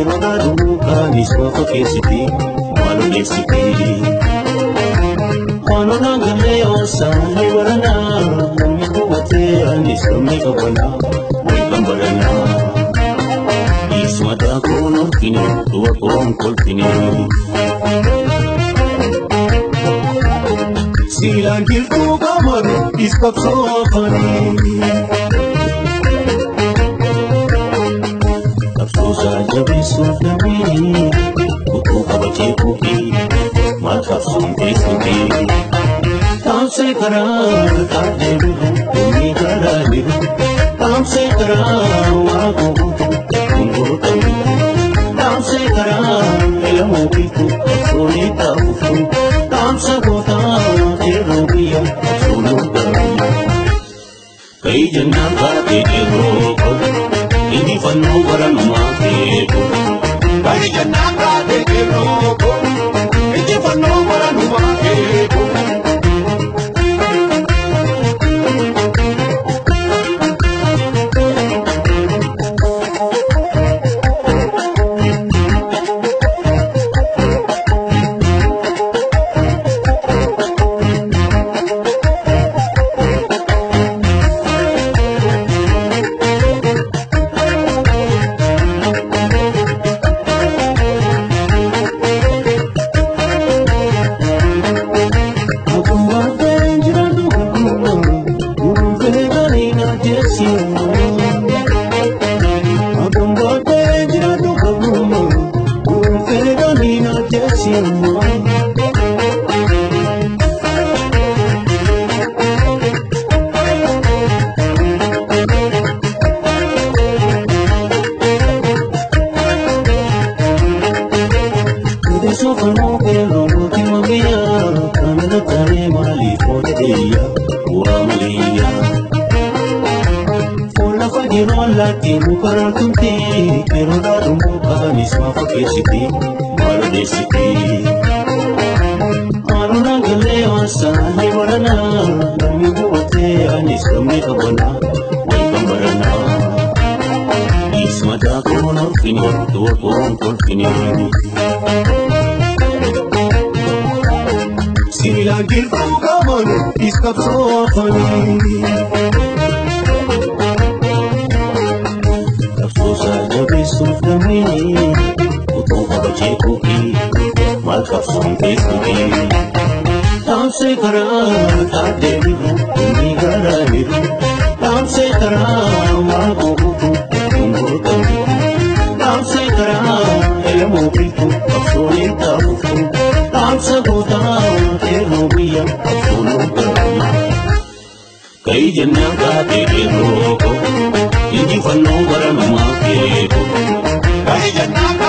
Nimebaduka nisoko kesiti Walo kesiti Kwano nanga leo sana warana Kumiku watea nisome kabona Wekambana Iswata kono kini Tuwa kon kol kini Silan kiltu kamaru Iskap sofani Silan kiltu kamaru sun fi kuku gaba ke kuɗi mata sun không kuɗi tam se karar ka deru tumi kara deru tam se karar wa ko kungo tumi tam se karar elmo ki ku suni ta ku tam se gota te robiya sunu ta kai janna ka te ro ಪನ್ನೂವರನು ಮಾತೇಡು ಕಳಿಯ ನಾಗ latti mukarraa tumte yeroo dhaadhummoo kaanis waafa keessite maal odeessite. Aanuudhaan galee waasaa ni baranaa namni hubatee anis namni qabanaa wal kan baranaa. Ismataa koon orkine du'a koon kolfine. Siilaan Isuuf gahee utuu kabajee koo'ee maal qabsoomtee koo'ee. Dhaamsee karaa taadeeru inni garaareeru dhaamsee karaa waan gootu umuru qabu dhaamsee karaa elmoo bitu qabsoomee taafu dhaamsa gootaa keeroo biyya qabsoomuu qabu. Kayi jennaan kaatee beekoo injifannoo bara namaa beekoo. Việt